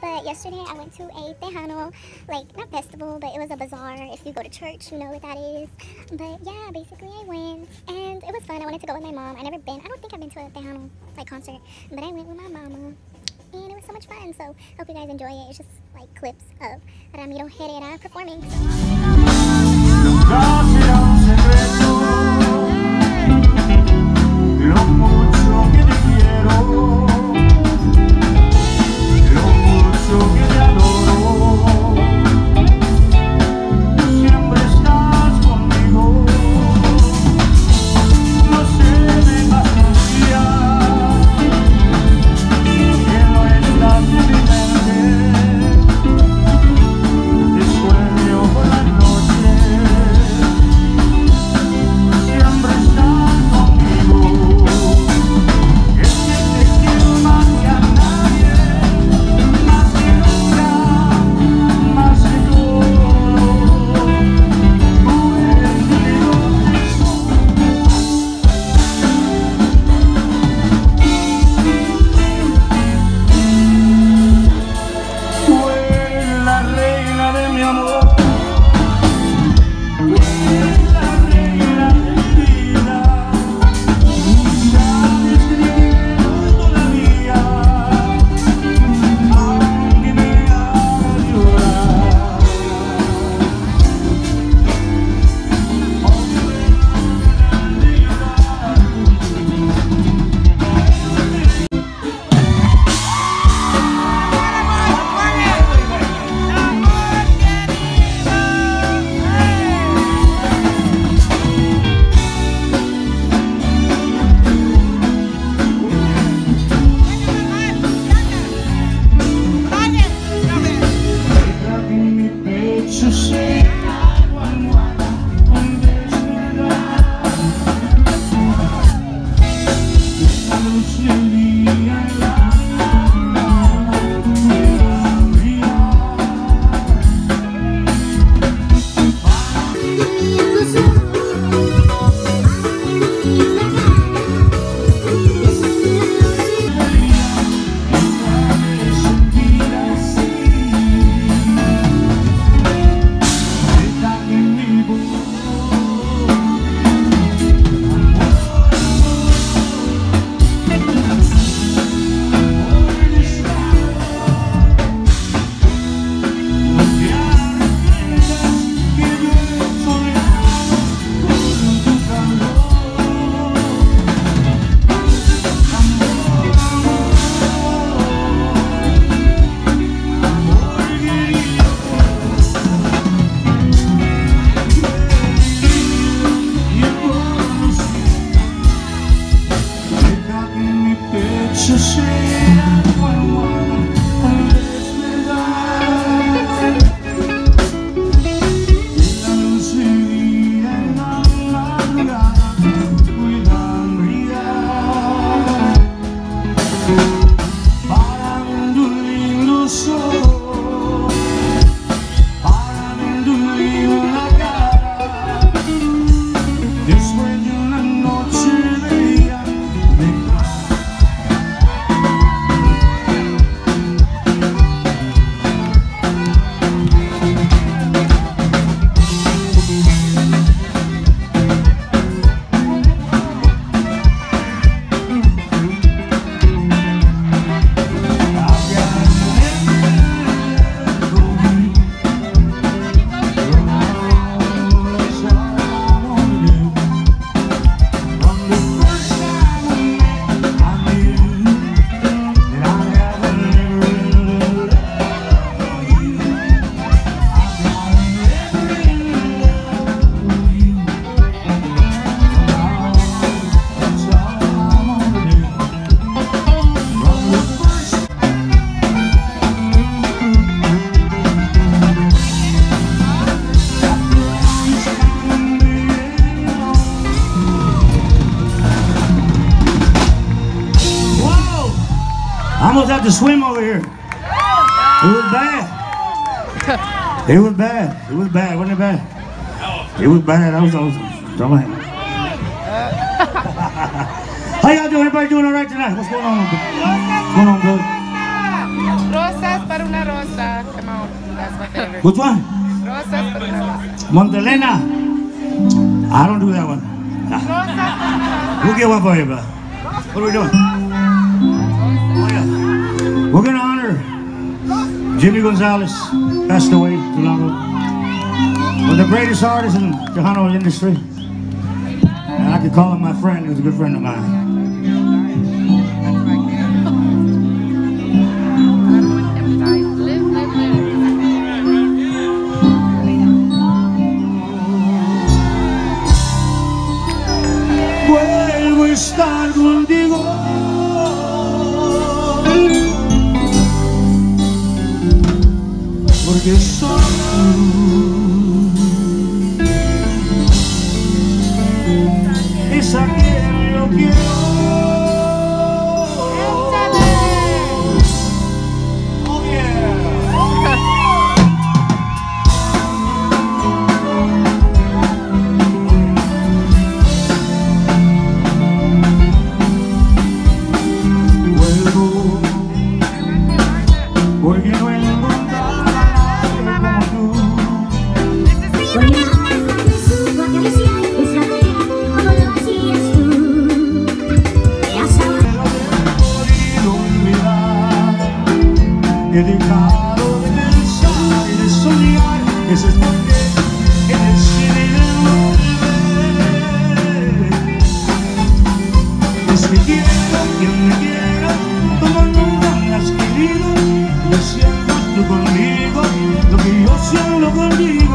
but yesterday I went to a Tejano, like, not festival, but it was a bazaar. If you go to church, you know what that is. But yeah, basically I went, and it was fun. I wanted to go with my mom. i never been, I don't think I've been to a Tejano, like, concert, but I went with my mama. And it was so much fun, so hope you guys enjoy it. It's just like clips of Ramiro Herrera performing. Almost had to swim over here. It was bad. It was bad. It was bad. Wasn't it bad? It was bad. I was awesome. Don't mind. How y'all doing? Everybody doing all right tonight? What's going on? What's going on, good? Rosas para una rosa. That's my favorite. Which one? Rosas con una rosa. Montelena. I don't do that one. Nah. We'll get one for you, bro. What are we doing? Jimmy Gonzalez, passed away ago. One of the greatest artists in the Tejano industry. And I could call him my friend, he was a good friend of mine. He dejado de pensar y de soñar, ese es por qué he decidido volver. Es que quiero que me quiera, como nunca me has querido, yo siento tú conmigo lo que yo siento conmigo.